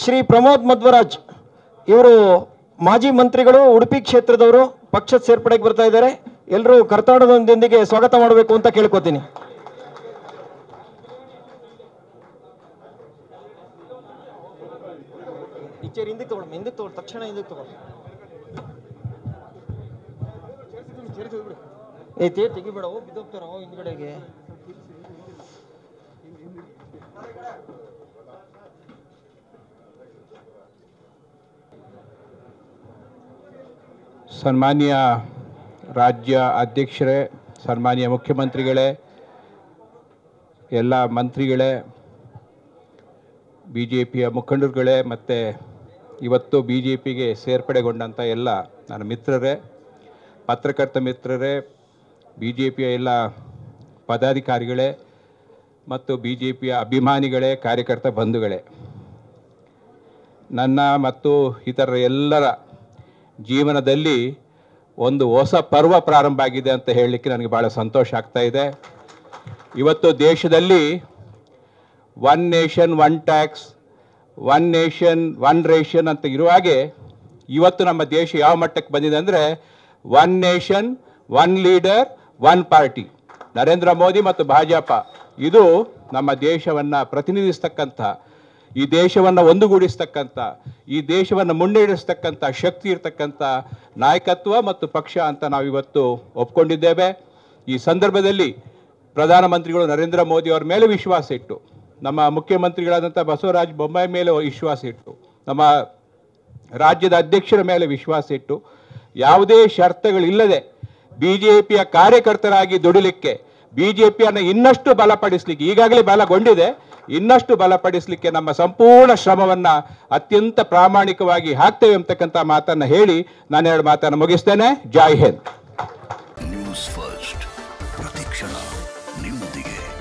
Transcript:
ಶ್ರೀ ಪ್ರಮೋದ್ ಮಧ್ವರಾಜ್ ಇವರು ಮಾಜಿ ಮಂತ್ರಿಗಳು, ಉಡುಪಿ ಕ್ಷೇತ್ರದವರು ಪಕ್ಷದ ಸೇರ್ಪಡೆಗೆ ಬರ್ತಾ ಇದ್ದಾರೆ. ಎಲ್ಲರೂ ಕರ್ತಾಡದೊಂದಿಗೆ ಸ್ವಾಗತ ಮಾಡಬೇಕು ಅಂತ ಕೇಳ್ಕೊತೀನಿ. ಹಿಂದಕ್ಕೆ ತಗೊಳ್ಳಿ ಹಿಂದಕ್ಕೆ ತಗೊಳ್ಳಿ, ತಕ್ಷಣ ಹಿಂದಕ್ಕೆ ತಗೊಳ್ಳಿ. ಏ ತೇ ತೆಗಿಬೇಡ ಬಿದ್ದೋಗ್ತಾರ ಹಿಂದ್ಗಡೆಗೆ. ಸನ್ಮಾನ್ಯ ರಾಜ್ಯ ಅಧ್ಯಕ್ಷರೇ, ಸನ್ಮಾನ್ಯ ಮುಖ್ಯಮಂತ್ರಿಗಳೇ, ಎಲ್ಲ ಮಂತ್ರಿಗಳೇ ಬಿ ಜೆ ಪಿಯ ಮುಖಂಡರುಗಳೇ, ಮತ್ತು ಇವತ್ತು ಬಿ ಜೆ ಪಿಗೆ ಸೇರ್ಪಡೆಗೊಂಡಂಥ ಎಲ್ಲ ನನ್ನ ಮಿತ್ರರೇ, ಪತ್ರಕರ್ತ ಮಿತ್ರರೇ ಬಿ ಜೆ ಪಿಯ ಎಲ್ಲ ಪದಾಧಿಕಾರಿಗಳೇ, ಮತ್ತು ಬಿ ಜೆ ಪಿಯ ಅಭಿಮಾನಿಗಳೇ, ಕಾರ್ಯಕರ್ತ ಬಂಧುಗಳೇ. ನನ್ನ ಮತ್ತು ಇತರ ಎಲ್ಲರ ಜೀವನದಲ್ಲಿ ಒಂದು ಹೊಸ ಪರ್ವ ಪ್ರಾರಂಭ ಆಗಿದೆ ಅಂತ ಹೇಳಲಿಕ್ಕೆ ನನಗೆ ಭಾಳ ಸಂತೋಷ ಆಗ್ತಾ ಇದೆ. ಇವತ್ತು ದೇಶದಲ್ಲಿ one nation one tax one nation one ration ಅಂತ ಇರುವ ಹಾಗೆ ಇವತ್ತು ನಮ್ಮ ದೇಶ ಯಾವ ಮಟ್ಟಕ್ಕೆ ಬಂದಿದೆ ಅಂದರೆ one nation one leader one party Narendra Modi ಮತ್ತು ಭಾಜಪ, ಇದು ನಮ್ಮ ದೇಶವನ್ನು ಪ್ರತಿನಿಧಿಸ್ತಕ್ಕಂಥ ಈ ದೇಶವನ್ನು ಒಂದುಗೂಡಿಸ್ತಕ್ಕಂಥ, ಈ ದೇಶವನ್ನು ಮುನ್ನಡೆಸ್ತಕ್ಕಂಥ ಶಕ್ತಿ ಇರತಕ್ಕಂಥ ನಾಯಕತ್ವ ಮತ್ತು ಪಕ್ಷ ಅಂತ ನಾವು ಇವತ್ತು ಒಪ್ಕೊಂಡಿದ್ದೇವೆ. ಈ ಸಂದರ್ಭದಲ್ಲಿ ಪ್ರಧಾನಮಂತ್ರಿಗಳು ನರೇಂದ್ರ ಮೋದಿ ಅವರ ಮೇಲೆ ವಿಶ್ವಾಸ ಇಟ್ಟು, ನಮ್ಮ ಮುಖ್ಯಮಂತ್ರಿಗಳಾದಂಥ ಬಸವರಾಜ ಬೊಮ್ಮಾಯಿ ಮೇಲೆ ವಿಶ್ವಾಸ ಇಟ್ಟು, ನಮ್ಮ ರಾಜ್ಯದ ಅಧ್ಯಕ್ಷರ ಮೇಲೆ ವಿಶ್ವಾಸ ಇಟ್ಟು, ಯಾವುದೇ ಶರ್ತಗಳಿಲ್ಲದೆ ಬಿ ಜೆ ಪಿಯ ಕಾರ್ಯಕರ್ತರಾಗಿ ದುಡಿಲಿಕ್ಕೆ ಬಿಜೆಪಿಯನ್ನು ಇನ್ನಷ್ಟು ಬಲಪಡಿಸಲಿಕ್ಕೆ ಈಗಾಗಲೇ ಬಲಗೊಂಡಿದೆ. ಇನ್ನಷ್ಟು ಬಲಪಡಿಸಲಿಕ್ಕೆ ನಮ್ಮ ಸಂಪೂರ್ಣ ಶ್ರಮವನ್ನು ಅತ್ಯಂತ ಪ್ರಾಮಾಣಿಕವಾಗಿ ಹಾಕ್ತೇವೆ ಅಂತಕ್ಕಂಥ ಮಾತನ್ನು ಹೇಳಿ ನಾನು ಎರಡು ಮಾತನ್ನು ಮುಗಿಸ್ತೇನೆ. ಜಾಯ್ ಹಿಂದ್. ನ್ಯೂಸ್ ಫಸ್ಟ್ ನಿಮ್ಮೊಂದಿಗೆ.